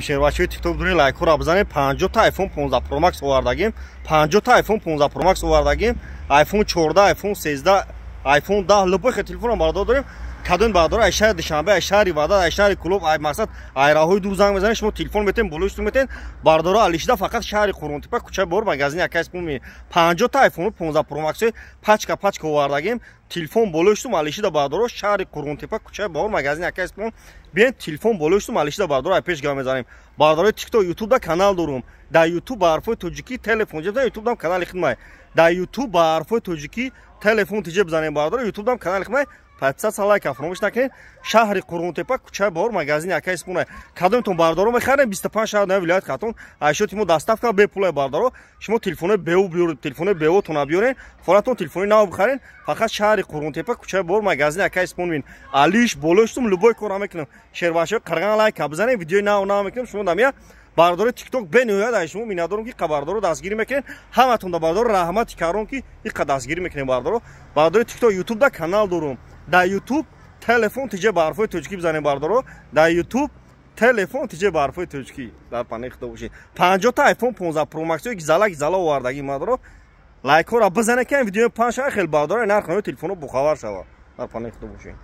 шервачои тикток дуни лайкҳоро бизанем 50 та iphone 15 pro max овардагим 50 та iphone 15 pro max овардагим iphone 14 iphone 13 iphone 10 любой хел телефонро бардор дорем кадон бардор ай шаҳри душанбе ай шаҳри ваъдат ай шаҳри клуб ай мақсад ай раҳои дур занг мезанем шумо телефон метем болоишту метен бардоро алишида фақат шаҳри қурунтепа кӯчаи бор магазини якайс пул 50 та 15 pro max пачка пачка овардагим телефон болоиштум алишида бардоро шаҳри қурунтепа кӯчаи бор магазини якайс пул биен телефон болоиштум алишида бардоро ай пеш гап мезанем. Бардорои тикток ютубда канал дорум дар ютуб ба ҳарфои тоҷикӣ телефон ҷебзанем ютубдам канали хидмай дар ютуб ба ҳарфои тоҷикӣ телефон тиҷе бизанем бардоро ютубдам канали хидмай подписаться лайка фаромӯш накунед шаҳри қурунтепа кӯчаи бор магазини якай спуна кадомтон бардоро мехарем 25 шаҳр на вилоят хатон айшоти мо доставка бепулай бардоро. Шумо телефони беу биёред телефони беотона биёрен форатон телефони нав бихарен фақат шаҳри қурунтепа кӯчаи бор магазини якай спун бин алиш болоштум любой кора мекунем шербашо қарган лайка бизанем видеои нав нав мекунем шумо дамия бардори тикток бениҳоят ай шумо миннатдорум ки қабардоро дастгирӣ мекунед. Ҳаматон да бардор раҳмати карон ки иқа дастгирӣ мекунем бардоро бардори тикток ютубда канал дорум дар ютуб телефон тиҷе ба ҳарфои тоҷикӣ бизанем бардоро дар ютуб телефон тиҷе ба ҳарфои тоҷикӣ. Дар панеҳ худо бошед. Панҷота айфон 15 промаксои гизала гизала овардаги мадоро лайкҳоро бизане ки видеои панҷ хел бардора нархои телефоно бухабар шава дар панеҳ худо бошед